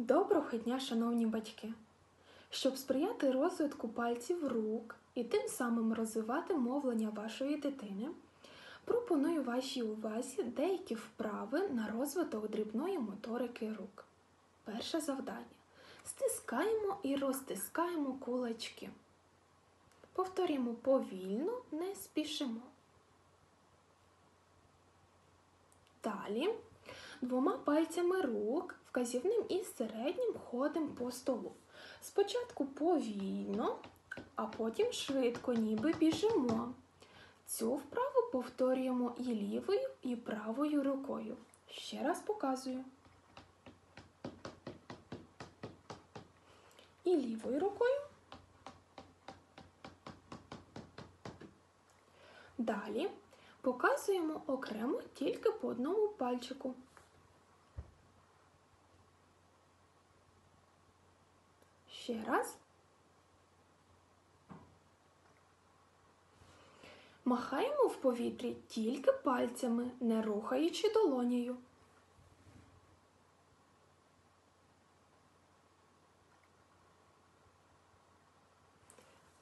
Доброго дня, шановні батьки! Щоб сприяти розвитку пальців рук і тим самим розвивати мовлення вашої дитини, пропоную вашій увазі деякі вправи на розвиток дрібної моторики рук. Перше завдання. Стискаємо і розтискаємо кулачки. Повторюємо повільно, не спішимо. Далі двома пальцями рук, вказівним і середнім ходимо по столу. Спочатку повільно, а потім швидко, ніби біжимо. Цю вправу повторюємо і лівою, і правою рукою. Ще раз показую. І лівою рукою. Далі показуємо окремо тільки по одному пальчику. Ще раз. Махаємо в повітрі тільки пальцями, не рухаючи долонею.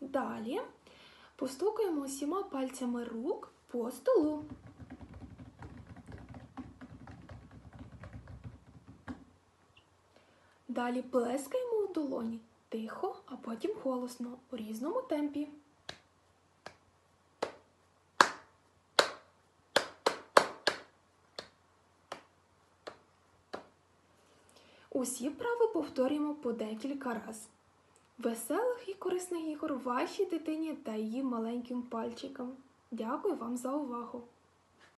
Далі постукаємо усіма пальцями рук по столу. Далі плескаємо в долоні тихо, а потім голосно у різному темпі. Усі вправи повторюємо по декілька разів. Веселих і корисних ігор вашій дитині та її маленьким пальчикам. Дякую вам за увагу!